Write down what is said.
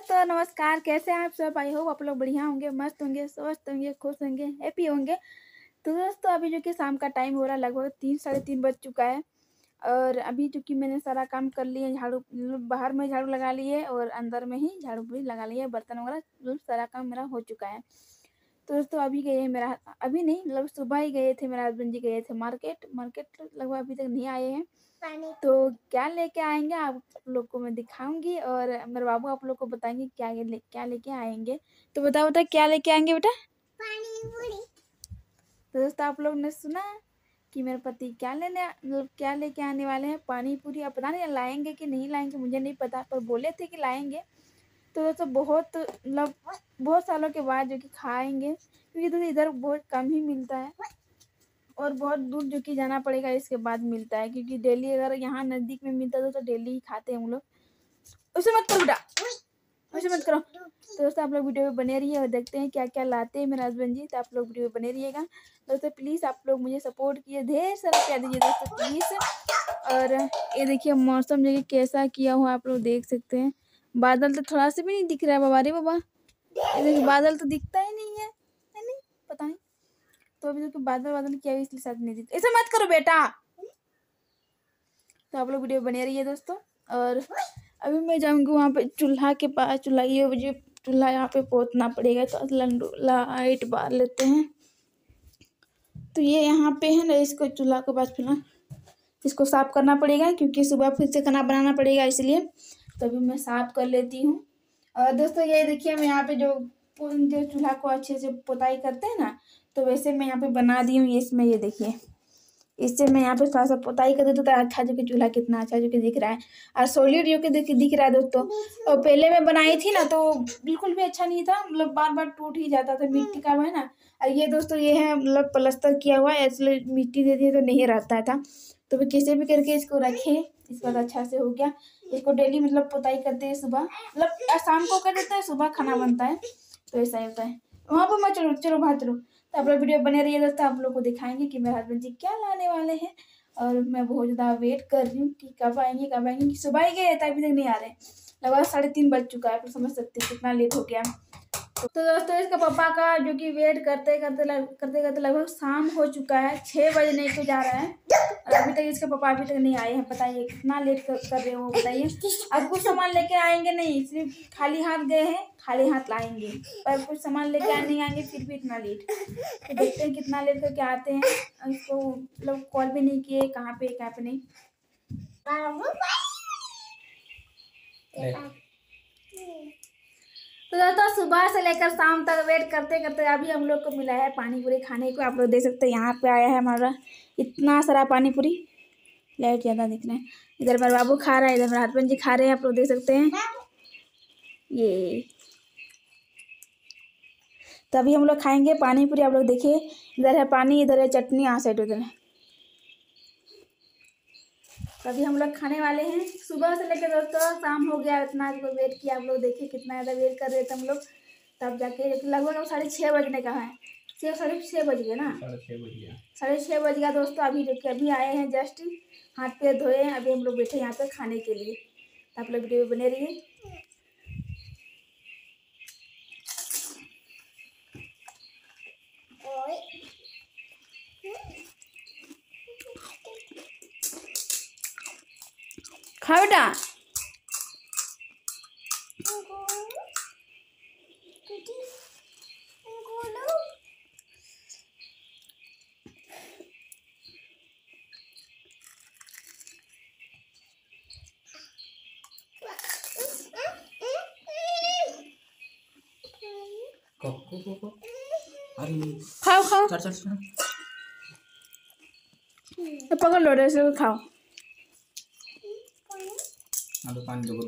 दोस्तों, नमस्कार। कैसे हैं आप सब? आई होप आप लोग बढ़िया होंगे, मस्त होंगे, स्वस्थ होंगे, खुश होंगे हैप्पी होंगे। तो दोस्तों, अभी जो कि शाम का टाइम हो रहा है, लगभग तीन, साढ़े तीन बज चुका है। और अभी जो कि मैंने सारा काम कर लिया झाड़ू बाहर में झाड़ू लगा लिए और अंदर में ही झाड़ू भी लगा लिए, बर्तन वगैरह सारा काम मेरा हो चुका है। तो दोस्तों अभी गए हैं मेरा अभी नहीं मतलब सुबह ही गए थे मेरा हस्बैंड जी गए थे मार्केट मार्केट लगभग अभी तक नहीं आए हैं। तो क्या लेके आएँगे आप लोग को मैं दिखाऊँगी और मेरे बाबू आप लोग को बताएँगे क्या ले क्या लेके आएँगे। तो बताओ बेटा क्या लेके आएँगे बेटा? तो दोस्तों आप लोग ने सुना कि मेरे पति क्या लेने मतलब क्या लेके आने वाले हैं? पानी पूरी आप पता नहीं लाएँगे कि नहीं लाएँगे मुझे नहीं पता पर बोले थे कि लाएँगे। तो दोस्तों बहुत मतलब बहुत सालों के बाद जो कि खाएँगे, क्योंकि दोस्तों इधर बहुत कम ही मिलता है। और बहुत दूर जो कि जाना पड़ेगा, इसके बाद मिलता है, क्योंकि डेली अगर यहाँ नज़दीक में मिलता है तो डेली ही खाते हैं हम लोग। उसे मत करो बेटा उसे मत करो। तो दोस्तों, आप लोग वीडियो में बने रहिए और देखते हैं क्या क्या लाते हैं मेरे हस्बैंड जी तो आप लोग वीडियो में बने रहिएगा। दोस्तों प्लीज़ आप लोग मुझे सपोर्ट किए ढेर सारा क्या दीजिए दोस्तों प्लीज़ और ये देखिए, मौसम जो कैसा किया हुआ आप लोग देख सकते हैं। बादल तो थोड़ा सा भी नहीं दिख रहा है बाबा रे बाबा। देखिए बादल तो दिखता ही नहीं है। नहीं? पता नहीं। तो अभी तो बादल बादल किया हुआ इसलिए शायद नहीं दिखता ऐसा मत करो बेटा। तो आप लोग वीडियो बने रहिए दोस्तों। और अभी मैं जाऊँगी वहाँ पे चूल्हा के पास। चूल्हा ये मुझे चूल्हा यहाँ पे पोतना पड़ेगा तो लंडू लाइट बार लेते हैं। तो ये यहाँ पे है ना, इसको चूल्हा के पास फ़िलहाल इसको साफ़ करना पड़ेगा, क्योंकि सुबह फिर से खाना बनाना पड़ेगा, इसलिए। तो अभी मैं साफ़ कर लेती हूँ। और दोस्तों, ये देखिए मैं यहाँ पे जो जो चूल्हा को अच्छे से पोताई करते हैं ना तो वैसे मैं यहाँ पे बना दी हूँ इसमें, ये देखिए। इससे मैं यहाँ पे थोड़ा सा पोताई कर देती तो अच्छा जो कि चूल्हा कितना अच्छा जो कि दिख रहा है। और सोलिड जो कि दिख दिख रहा है दोस्तों, और पहले मैं बनाई थी ना तो बिल्कुल भी अच्छा नहीं था मतलब बार बार टूट ही जाता था मिट्टी का, है ना। और ये दोस्तों, ये है मतलब प्लस्तर किया हुआ है, इसलिए मिट्टी दे दी तो नहीं रहता था। तो मैं कैसे भी करके इसको रखे इस बार अच्छा से हो गया। इसको डेली मतलब पोताई करते हैं सुबह। मतलब शाम को कर देते हैं, सुबह खाना बनता है। तो ऐसा ही होता है। वहाँ पर मैं चलो चलो बाहर चलो। तो आप लोग वीडियो बने रहिए, दोस्तों, आप लोग को दिखाएँगे कि मेरे हस्बैंड जी क्या लाने वाले हैं। और मैं बहुत ज़्यादा वेट कर रही हूँ कि कब आएँगे कब आएँगे सुबह ही गए अभी तक नहीं आ रहे। लगभग साढ़े तीन बज चुका है, आप समझ सकते हैं कितना लेट हो गया। तो दोस्तों इसका पापा का जो कि वेट करते करते लग, करते करते लगभग शाम हो चुका है छः बजने को जा रहा है। और अभी तक इसके पापा अभी तक नहीं आए हैं बताइए कितना लेट कर, कर रहे हो बताइए। अब कुछ सामान लेके आएँगे नहीं सिर्फ़ खाली हाथ गए हैं खाली हाथ लाएँगे। पर कुछ सामान लेके आए नहीं आएँगे फिर भी इतना लेट तो देखते हैं कितना लेट करके आते हैं। इसको मतलब कॉल भी नहीं किए कहाँ पे कहाँ पे नहीं। सुबह से लेकर शाम तक वेट करते करते अभी हम लोग को मिला है पानी पूरी खाने को। आप लोग देख सकते हैं, यहाँ पे आया है हमारा इतना सारा पानी पूरी लाइट ज़्यादा दिख रहा है। इधर मेरा बाबू खा रहा है, इधर मेरा हस्बैंड जी खा रहे हैं, आप लोग देख सकते हैं। ये। तो अभी हम लोग खाएँगे पानी पूरी आप लोग देखिए। इधर है पानी, इधर है चटनी, यहाँ साइड उधर है। अभी हम लोग खाने वाले हैं। सुबह से लेकर दोस्तों शाम हो गया। इतना जो वेट किया। आप लोग देखिए कितना ज़्यादा वेट कर रहे थे हम लोग। तब जाके लगभग अब साढ़े छः बजने का है। सिर्फ़ साढ़े छः बज गए ना? साढ़े छः बज गया। दोस्तों। अभी देखिए अभी आए हैं जस्ट। हाथ पे धोए हैं। अभी हम लोग बैठे यहाँ पे खाने के लिए। आप लोग वीडियो बने रहिए। खा बेटा खाओ खाओ पकड़ लो रे खाओ दुकान जब